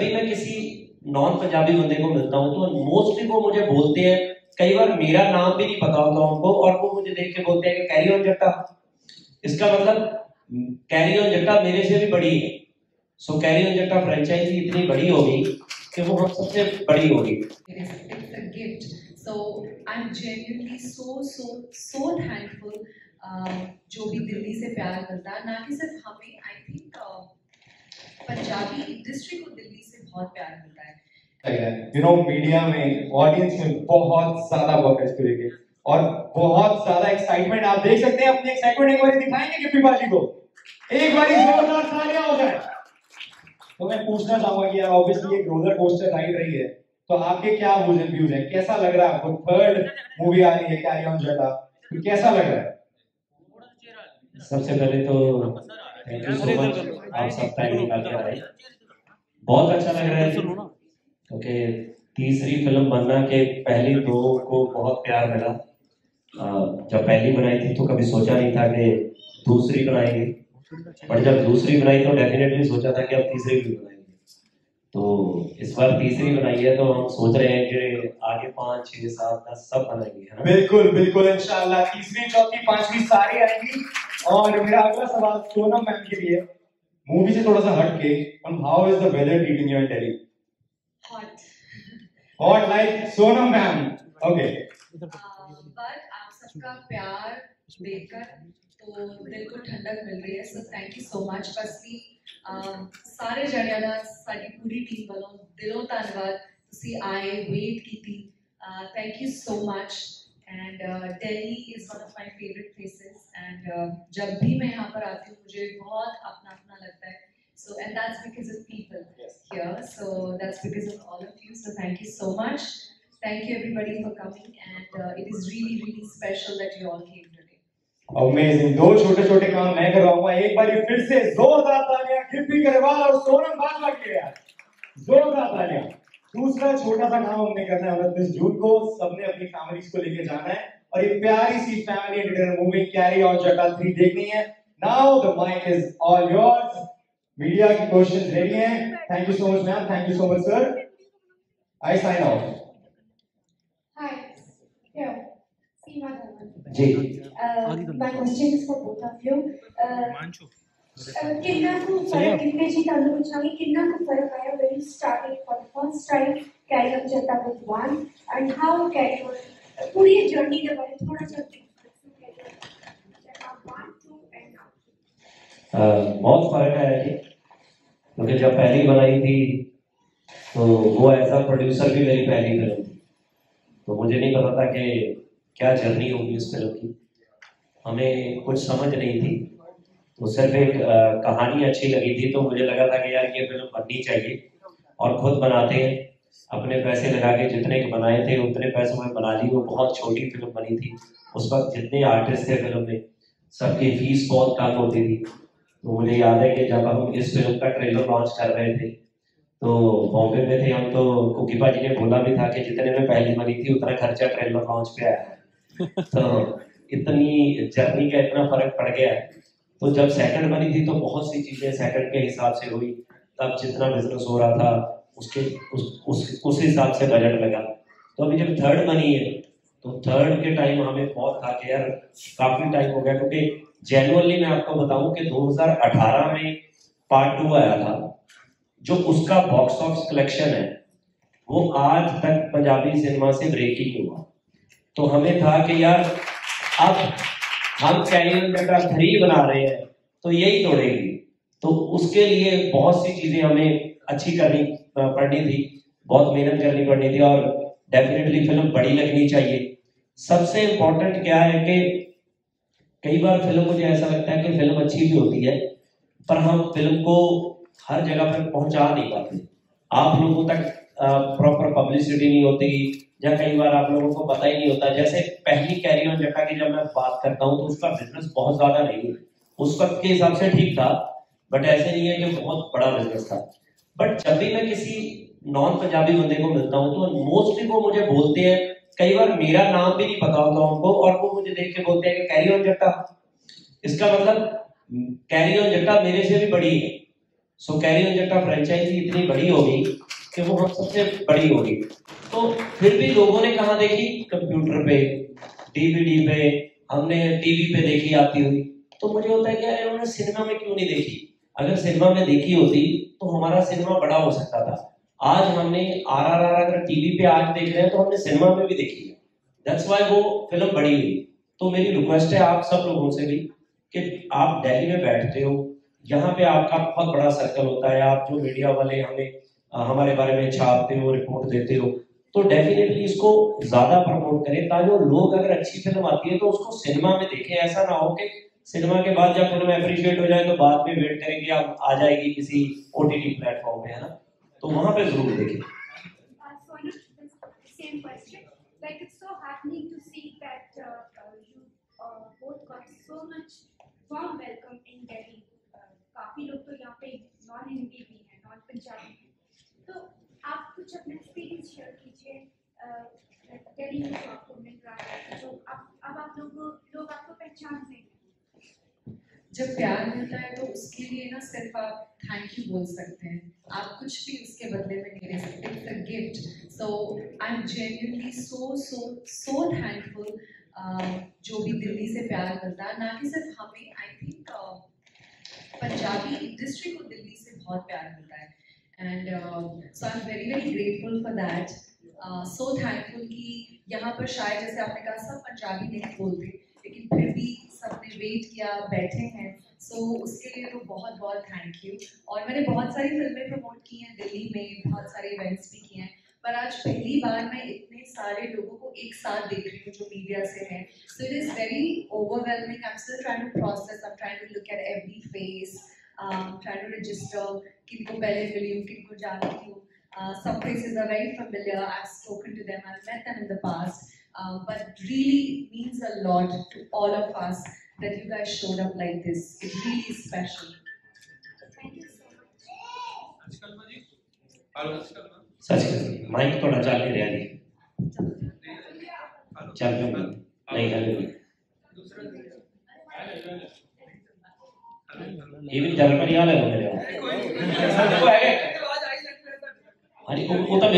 भी मैं किसी नॉन पंजाबी बंदे को मिलता हूँ तो मोस्टली वो मुझे बोलते हैं। कई बार मेरा नाम भी नहीं पता होता उनको और वो मुझे देख के बोलते हैं कि कैरी ऑन जट्टा। इसका मतलब कैरी ऑन जट्टा मेरे से भी बड़ी है। So carry on Jatta franchise इतनी बड़ी होगी कि वो हम सबसे बड़ी होगी. Uh, जो भी दिल्ली से प्यार करता है। ना कि सिर्फ़ हमें आई थिंक पंजाबी इंडस्ट्री को दिल्ली से बहुत प्यार मिलता है। यू नो मीडिया में ऑडियंस में बहुत ज़्यादा वर्क है इसको लेके। और बहुत ज़्यादा एक्साइटमेंट आप देख सकते हैं अपनी एक्साइटमेंट एक बार दिखाएँगे गिफ्टी बाजी को? एक बार जोरदार तालियाँ हो जाए। तो मैं पूछना चाहूँगा कि यार ऑब्वियसली एक रोलर कोस्टर राइड रही है तो आपके क्या व्यूज़ व्यूज़ हैं? कैसा लग रहा है आपको? थर्ड मूवी आ रही है कैरी ऑन जटा तो कैसा लग रहा है? सबसे पहले तो थैंक यू सो मच आप सब टाइम निकाल के आए बहुत अच्छा लग रहा है क्योंकि तीसरी फ़िल्म बनना के पहले दो को बहुत प्यार मिला। जब पहली बनाई थी तो कभी सोचा नहीं था कि दूसरी बनाएँगे। पर जब दूसरी बनाई तो डेफिनेटली सोचा था कि अब तीसरी भी बनाएँगे। तो इस बार तीसरी बनाई है तो हम सोच रहे हैं कि आगे पाँच छह सात दस सब बनाएँगे है ना? बिल्कुल बिल्कुल इंशाल्लाह। तीसरी चौथी पांचवी सारी आएँगी। और मेरा अगला सवाल सोनम मैम के लिए मूवी से थोड़ा सा हट के on how is the weather treating you in Delhi hot hot like Sonam ma'am okay but आप सबका प्यार देखकर तो दिल को ठंडक मिल रही है so thank you so much firstly ਸਾਰੇ ਜਣਿਆਂ ਦਾ ਸਾਡੀ ਪੂਰੀ ਟੀਮ ਵੱਲੋਂ ਦਿਲੋਂ ਧੰਨਵਾਦ ਤੁਸੀਂ ਆਏ ਵੇਟ ਕੀਤੀ thank you so much and Delhi is one of my favourite places and जब भी मैं यहाँ पर आती हूँ मुझे बहुत अपना अपना लगता है so and that's because of people here so that's because of all of you so thank you so much thank you everybody for coming and uh, it is really really special that you all came today amazing दो छोटे छोटे काम मैं करवाऊंगा एक बार फिर से जोरदार तालियां गिफ्टी गरेवाल और सोनम बाजवा के लिए जोरदार तालियाँ। दूसरा छोटा सा काम हमने करना है उनतीस जून को सबने अपनी फैमिलीज़ को लेके जाना है और ये प्यारी सी family entertainment movie carry on Jatta 3 देखनी है। Now the mic is all yours media की क्वेश्चंस रेडी हैं। Thank you so much ma'am thank you so much sir I sign off Hi, here, Seema ji. Uh, my question is for both of you. Uh, कितना को फ़र्क इनमें जी तालु पूछांगे कितना को फ़र्क आया when you started for the first time carry on जता with one and how carry on पूरी जर्नी के बारे में थोड़ा सा one two and now. बहुत फ़र्क है जी। क्योंकि जब पहली बनाई थी तो वो एज अ प्रोड्यूसर भी मेरी पहली फ़िल्म थी। तो मुझे नहीं पता था कि क्या जर्नी होगी इस फ़िल्म की। हमें कुछ समझ नहीं थी। तो सिर्फ़ एक कहानी अच्छी लगी थी तो मुझे लगा था कि यार ये फ़िल्म बननी चाहिए और खुद बनाते हैं। अपने पैसे लगा के जितने के बनाए थे उतने पैसों में बना ली। वो बहुत छोटी फ़िल्म बनी थी। उस वक्त जितने आर्टिस्ट थे फ़िल्म में सबकी फ़ीस बहुत कम होती थी। तो मुझे याद है कि जब हम इस फ़िल्म का ट्रेलर लॉन्च कर रहे थे तो बॉम्बे में थे हम तो कुकी जी ने बोला भी था कि जितने में पहली बनी थी उतना खर्चा ट्रेलर लॉन्च पे आया। तो इतनी जर्नी का इतना फ़र्क पड़ गया है। तो जब सेकंड बनी थी तो बहुत सी चीज़ें सेकंड के हिसाब से हुई। तब जितना बिज़नेस हो रहा था, उसके, उस उस उस हिसाब से बजट लगा। तो अभी जब थर्ड बनी है तो थर्ड के टाइम हमें बहुत था कि यार, काफ़ी टाइम हो गया। क्योंकि जेनुअनली मैं आपको बताऊँ कि 2018 में पार्ट टू आया था, जो उसका बॉक्स ऑफ़िस कलेक्शन है, वो आज तक पंजाबी सिनेमा से ब्रेक ही हुआ। तो हमें था कि यार, अब हम कैरियर जगह थ्री बना रहे हैं तो यही तोड़ेगी। तो उसके लिए बहुत सी चीज़ें हमें अच्छी करनी पड़नी थी, बहुत मेहनत करनी पड़नी थी और डेफिनेटली फ़िल्म बड़ी लगनी चाहिए। सबसे इम्पोर्टेंट क्या है कि कई बार फ़िल्म, मुझे ऐसा लगता है कि फ़िल्म अच्छी भी होती है, पर हम फ़िल्म को हर जगह पर पहुँचा नहीं पाते। आप लोगों तक प्रॉपर पब्लिसिटी नहीं होती, या कई बार आप लोगों को पता ही नहीं होता। जैसे पहली कैरी ऑन जटा की जब मैं बात करता हूँ तो उसका बिज़नेस बहुत ज़्यादा नहीं है। उस वक्त के हिसाब से ठीक था बट ऐसे नहीं है कि बहुत बड़ा बिज़नेस था। बट जब भी मैं किसी नॉन पंजाबी बंदे को मिलता हूँ तो मोस्टली वो मुझे बोलते हैं। कई बार मेरा नाम भी नहीं पता होता उनको, और वो मुझे देख के बोलते हैं कि कैरी ऑन जट्टा। इसका मतलब कैरी ऑन जट्टा मेरे से भी बड़ी है। So carry on Jatta franchise इतनी बड़ी होगी कि वो सबसे बड़ी होगी। तो फिर भी लोगों ने कहा देखी कंप्यूटर पे डीवीडी पे, हमने टीवी पे देखी आती हुई तो मुझे होता है कि यार उन्होंने सिनेमा में क्यों नहीं देखी? अगर सिनेमा में देखी होती तो हमारा सिनेमा बड़ा हो सकता था। आज हमने आर आर आर अगर टीवी पे आज देख रहे हैं तो हमने सिनेमा में भी देखी है। दैट्स वाई वो फ़िल्म बड़ी हुई। तो मेरी रिक्वेस्ट है आप सब लोगों से भी कि आप दिल्ली में बैठते हो। यहाँ पे आपका बहुत बड़ा सर्कल होता है। आप जो मीडिया वाले हमें हमारे बारे में छापते हो रिपोर्ट देते हो तो डेफिनेटली इसको ज़्यादा प्रमोट करें ताकि लोग अगर अच्छी फ़िल्म आती है तो उसको सिनेमा में देखें। ऐसा ना हो कि सिनेमा के बाद जब फ़िल्म अप्रिशिएट हो जाए तो बाद में वेट करेंगे आप आ जाएगी किसी ओटीटी प्लेटफॉर्म पे है ना? तो वहाँ पे ज़रूर देखें। Uh. Like it's so heartening to see that uh, uh, you uh, both got so much warm welcome in Delhi. Uh, काफ़ी लोग तो यहाँ पे नॉन हिंदी भी हैं नॉन पंजाबी हैं तो आप कुछ अपना एक्सपीरियंस शेयर कीजिए दिल्ली में आपको मिल रहा है, जो अब अब आप लोग लोग आपको पहचानते हैं जब प्यार मिलता है तो उसके लिए ना सिर्फ़ आप थैंक यू बोल सकते हैं। आप कुछ भी उसके बदले में नहीं ले सकते it's a gift so I am genuinely so so so thankful जो भी दिल्ली से प्यार मिलता है। ना कि सिर्फ़ हमें आई थिंक पंजाबी इंडस्ट्री को दिल्ली से बहुत प्यार मिलता है। And so I am very very grateful for that so thankful कि यहाँ पर शायद जैसे आपने कहा सब पंजाबी नहीं बोलते लेकिन फिर भी सबने वेट किया बैठे हैं। सो so, उसके लिए तो बहुत बहुत थैंक यू और मैंने बहुत सारी फ़िल्में प्रमोट की हैं दिल्ली में बहुत सारे इवेंट्स भी किए हैं। पर आज पहली बार मैं इतने सारे लोगों को एक साथ देख रही हूँ जो मीडिया से हैं। So it is very overwhelming I am still trying to process I am trying to look at every face trying to register किनको पहले मिली हूँ किनको जानती हूँ Uh, some faces are very familiar. I've spoken to them. I've met them in the past. Uh, but really it means a lot to all of us that you guys showed up like this. It really is special. Thank you so much Sharma ji hello Sharma सच कर mic थोड़ा चल नहीं रहा जी hello चल क्यों नहीं नहीं हले नहीं दूसरा ये भी चल पर यार है मेरे कोई वो है आवाज़ आई लगता है हाँ जी वो वो तो